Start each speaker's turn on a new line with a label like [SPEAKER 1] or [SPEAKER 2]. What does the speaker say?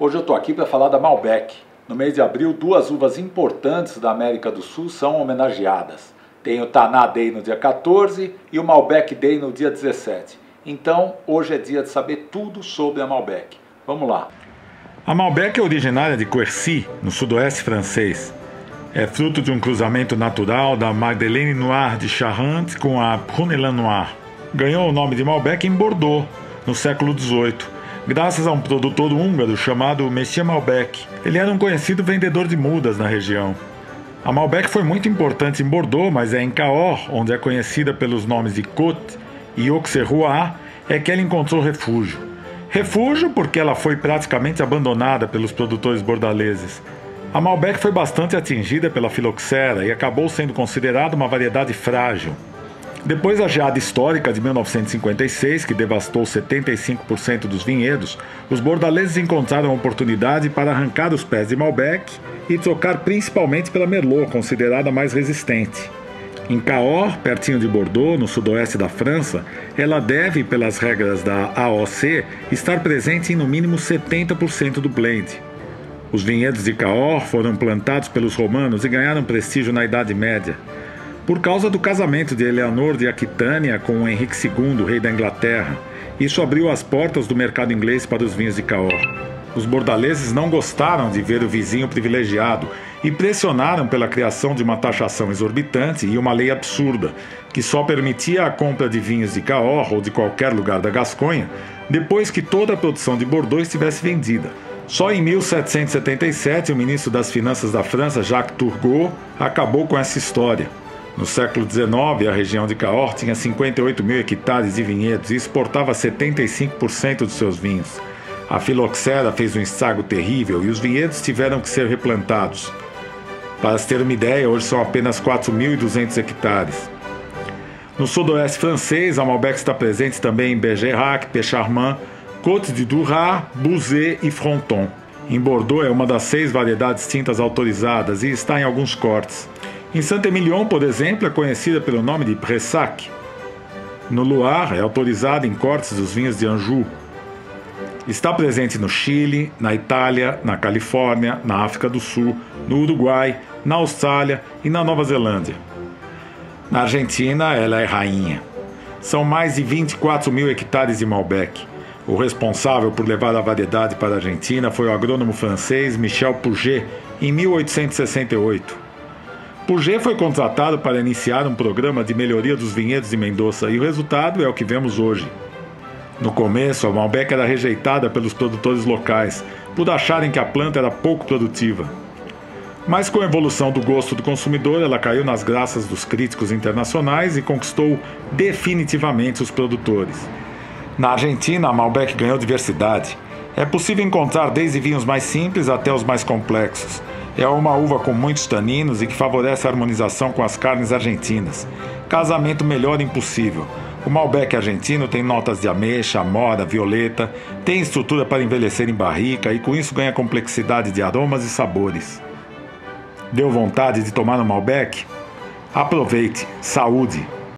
[SPEAKER 1] Hoje eu estou aqui para falar da Malbec. No mês de abril, duas uvas importantes da América do Sul são homenageadas. Tem o Taná Day no dia 14 e o Malbec Day no dia 17. Então, hoje é dia de saber tudo sobre a Malbec. Vamos lá.
[SPEAKER 2] A Malbec é originária de Quercy, no sudoeste francês. É fruto de um cruzamento natural da Madeleine Noir de Charente com a Brunelin Noir. Ganhou o nome de Malbec em Bordeaux, no século XVIII, graças a um produtor húngaro chamado Monsieur Malbec. Ele era um conhecido vendedor de mudas na região. A Malbec foi muito importante em Bordeaux, mas é em Cahors, onde é conhecida pelos nomes de Côte e Auxerrois, é que ela encontrou refúgio. Refúgio porque ela foi praticamente abandonada pelos produtores bordaleses. A Malbec foi bastante atingida pela filoxera e acabou sendo considerada uma variedade frágil. Depois da geada histórica de 1956, que devastou 75% dos vinhedos, os bordaleses encontraram oportunidade para arrancar os pés de Malbec e trocar principalmente pela Merlot, considerada mais resistente. Em Cahors, pertinho de Bordeaux, no sudoeste da França, ela deve, pelas regras da AOC, estar presente em no mínimo 70% do blend. Os vinhedos de Cahors foram plantados pelos romanos e ganharam prestígio na Idade Média. Por causa do casamento de Eleanor de Aquitânia com Henrique II, rei da Inglaterra, isso abriu as portas do mercado inglês para os vinhos de Cahors. Os bordaleses não gostaram de ver o vizinho privilegiado e pressionaram pela criação de uma taxação exorbitante e uma lei absurda, que só permitia a compra de vinhos de Cahors ou de qualquer lugar da Gasconha depois que toda a produção de Bordeaux estivesse vendida. Só em 1777, o ministro das Finanças da França, Jacques Turgot, acabou com essa história. No século XIX, a região de Cahors tinha 58 mil hectares de vinhedos e exportava 75% dos seus vinhos. A filoxera fez um estrago terrível e os vinhedos tiveram que ser replantados. Para se ter uma ideia, hoje são apenas 4.200 hectares. No sudoeste francês, a Malbec está presente também em Bergerac, Pécharmant, Côte de Duras, Bouzet e Fronton. Em Bordeaux é uma das seis variedades tintas autorizadas e está em alguns cortes. Em Saint-Emilion, por exemplo, é conhecida pelo nome de Pressac. No Loire é autorizada em cortes dos vinhos de Anjou. Está presente no Chile, na Itália, na Califórnia, na África do Sul, no Uruguai, na Austrália e na Nova Zelândia. Na Argentina, ela é rainha. São mais de 24 mil hectares de Malbec. O responsável por levar a variedade para a Argentina foi o agrônomo francês Michel Pouget, em 1868. Pouget foi contratado para iniciar um programa de melhoria dos vinhedos de Mendoza e o resultado é o que vemos hoje. No começo, a Malbec era rejeitada pelos produtores locais por acharem que a planta era pouco produtiva. Mas com a evolução do gosto do consumidor, ela caiu nas graças dos críticos internacionais e conquistou definitivamente os produtores. Na Argentina, a Malbec ganhou diversidade. É possível encontrar desde vinhos mais simples até os mais complexos. É uma uva com muitos taninos e que favorece a harmonização com as carnes argentinas. Casamento melhor impossível. O Malbec argentino tem notas de ameixa, amora, violeta, tem estrutura para envelhecer em barrica e com isso ganha complexidade de aromas e sabores. Deu vontade de tomar um Malbec? Aproveite! Saúde!